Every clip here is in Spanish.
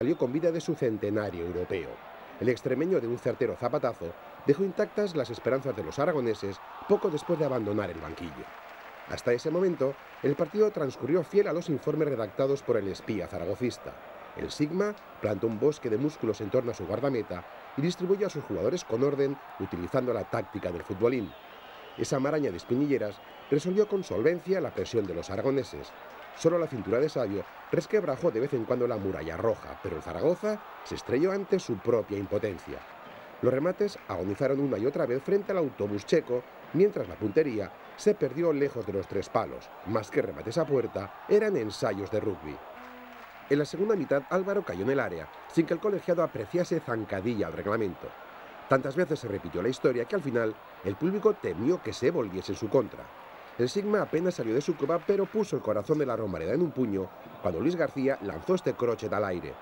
salió con vida de su centenario europeo. El extremeño de un certero zapatazo dejó intactas las esperanzas de los aragoneses poco después de abandonar el banquillo. Hasta ese momento, el partido transcurrió fiel a los informes redactados por el espía zaragocista. El Sigma plantó un bosque de músculos en torno a su guardameta y distribuyó a sus jugadores con orden utilizando la táctica del futbolín. Esa maraña de espinilleras resolvió con solvencia la presión de los aragoneses. Solo la cintura de Sabio resquebrajó de vez en cuando la muralla roja, pero el Zaragoza se estrelló ante su propia impotencia. Los remates agonizaron una y otra vez frente al autobús checo, mientras la puntería se perdió lejos de los tres palos. Más que remates a puerta, eran ensayos de rugby. En la segunda mitad Álvaro cayó en el área, sin que el colegiado apreciase zancadilla al reglamento. Tantas veces se repitió la historia que al final el público temió que se volviese en su contra. El Sigma apenas salió de su cueva, pero puso el corazón de la Romareda en un puño cuando Luis García lanzó este crochet al aire.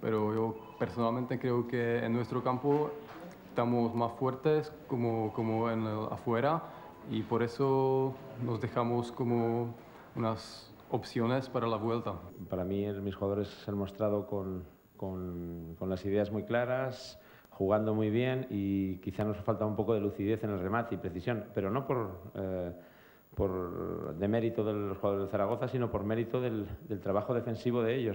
Pero yo personalmente creo que en nuestro campo estamos más fuertes como, como en el afuera y por eso nos dejamos como unas opciones para la vuelta. Para mí mis jugadores se han mostrado con, con, con las ideas muy claras, jugando muy bien y quizá nos falta un poco de lucidez en el remate y precisión, pero no por, eh, por de mérito de los jugadores de Zaragoza, sino por mérito del, del trabajo defensivo de ellos.